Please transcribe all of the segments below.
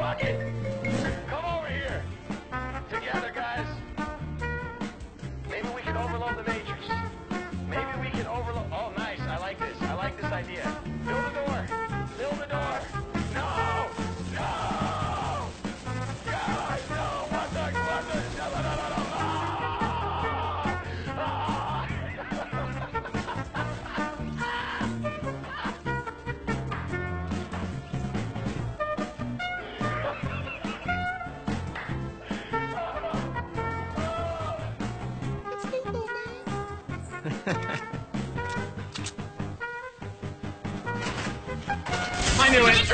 fuck it! I knew it.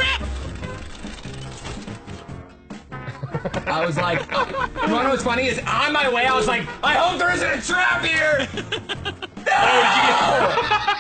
I was like, you wanna know what's funny is on my way, I was like, I hope there isn't a trap here! Gotta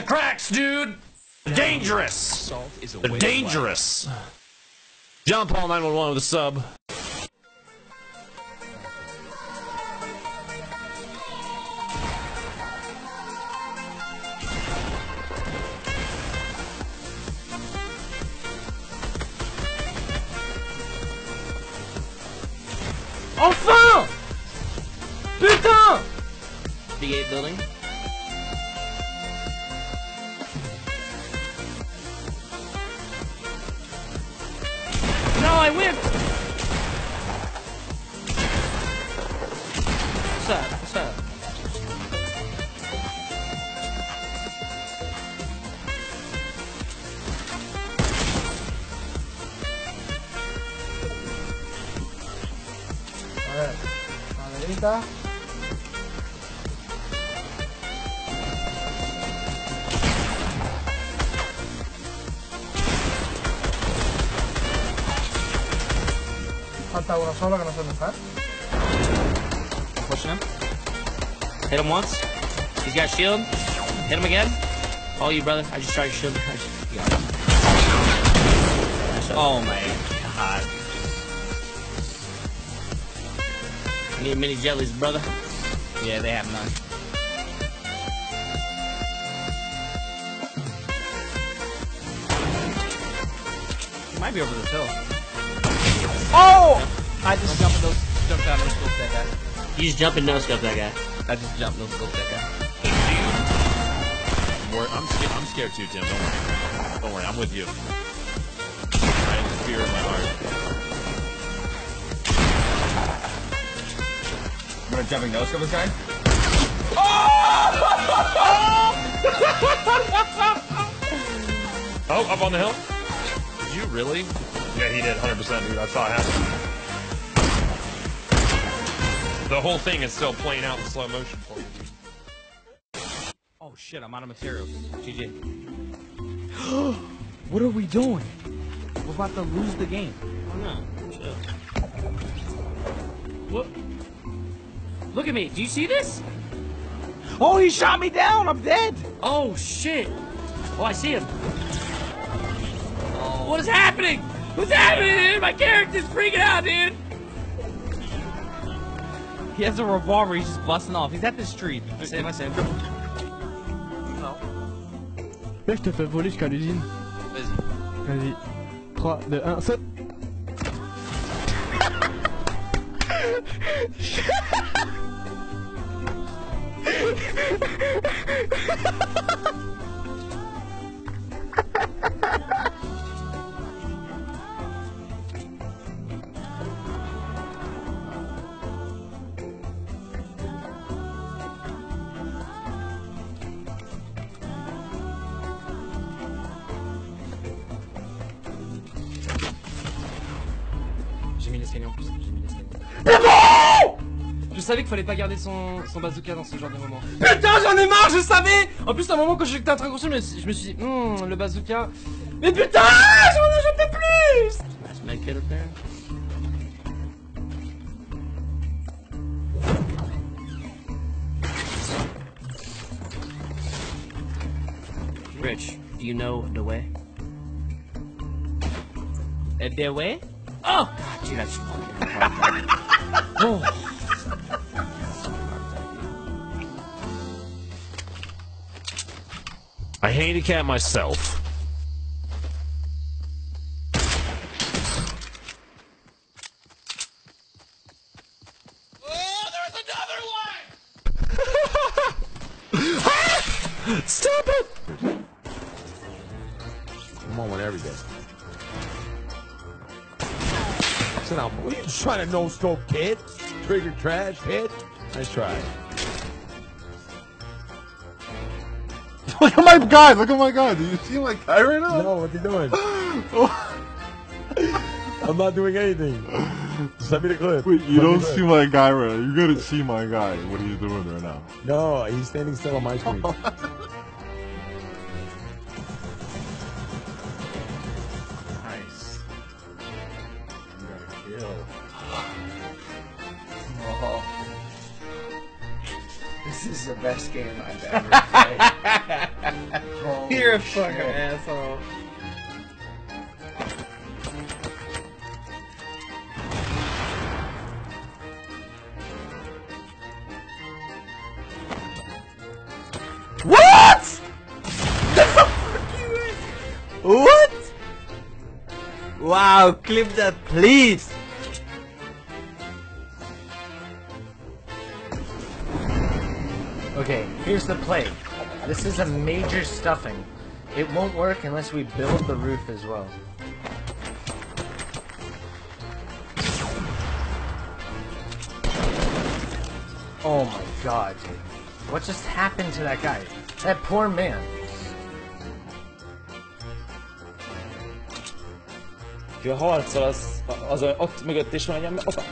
the cracks, dude. They're dangerous. They're dangerous. John Paul 911 with a sub. Ver, maderita. Falta uno solo que no sé dónde está. Pushing him. Hit him once. He's got shield. Hit him again. All you, brother. I just tried your shield. I just, you. Oh my god. Need mini jellies, brother. Yeah, they have none. Might be over this hill. Oh! I just jumped those jumped out no scope that guy. You just jump and no scope that guy. I just jumped no scope that guy. Wor- I'm, scared, I'm scared too, Tim. Don't worry. Don't worry. I'm with you. I have the fear in my heart. I'm gonna jumping no scope this guy. Oh, up on the hill? Did you really? Yeah, he did. 100%, dude. I saw it happen. The whole thing is still playing out in slow motion for you. dude. Oh shit, I'm out of materials. GG. What are we doing? We're about to lose the game. Oh no. Chill. What? Look at me. Do you see this? Oh, he shot me down! I'm dead! Oh shit. Oh, I see him. Oh. What is happening? What's happening, dude? My character's freaking out, dude. He has a revolver, he's just busting off. He's at this tree. I see him. I see him. Là, je te fais voler jusqu'à l'usine. Vas-y. Vas-y. 3, 2, 1, saute Ha ha ha! J'ai mis l'escalier en plus. J'ai mis l'escalier. Je savais qu'il fallait pas garder son, son bazooka dans ce genre de moment. Putain, j'en ai marre, je savais En plus, à un moment, quand j'étais en train de construire, je me suis- je me suis dit, hmm, le bazooka. Mais putain, j'en ai, j'en peux plus. Rich, do you know the way? Uh, the way? Oh! God, dude, I just fucking heart. Oh. I handicap myself. Ah! Stop it! I'm on one every down. What are you trying to no scope, kid? Trigger trash, hit. Nice try. Look at my guy! Look at my guy! Do you see my guy right now? No, what are you doing? I'm not doing anything. Send me the clip. Wait, you Send don't see my guy right now. You gotta see my guy. What he's doing right now. No, he's standing still on my screen. This is the best game I've ever played. You're a shit. fucking asshole. What? what? Wow, clip that, please. Here's the play. This is a major stuffing. It won't work unless we build the roof as well. Oh my god, dude. What just happened to that guy? That poor man. Jag harcar az, az ott mögött is mondjam, opa.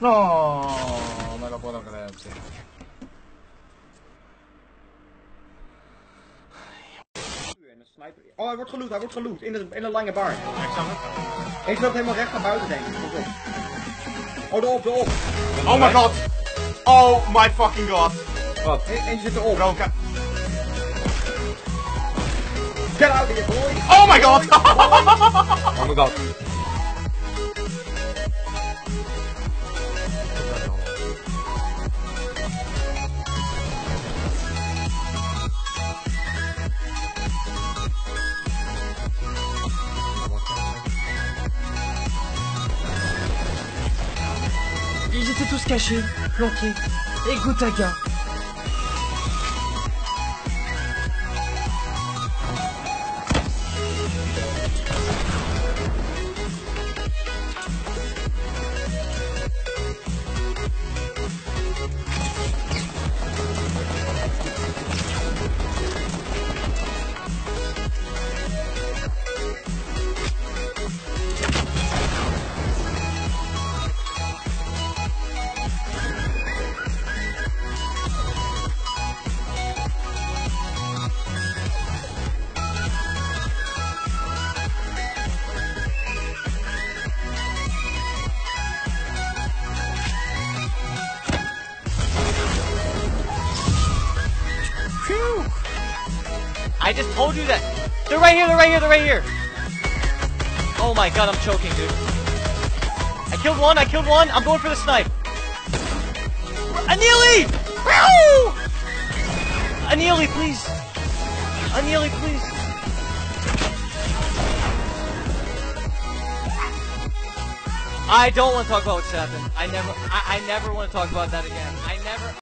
No, me lo puedo creer, sí. Oh, hij wordt geloot, hij wordt geloot. In de, in de lange bar. Eentje loopt helemaal recht naar buiten, denk ik. Kom op. Oh, erop, erop. Oh my god! Oh my fucking god! E- eentje zit erop. Roka. Get out of here, boy. Oh my god! Oh my god. caché, planqué, et Gotaga. I just told you that. They're right here, they're right here, they're right here. Oh my god, I'm choking, dude. I killed one, I killed one. I'm going for the snipe. Anili! Woo! Please. Anili, please. I don't want to talk about what's happened. I never, I, I never want to talk about that again. I never.